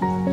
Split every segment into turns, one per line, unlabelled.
嗯。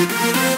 Thank you.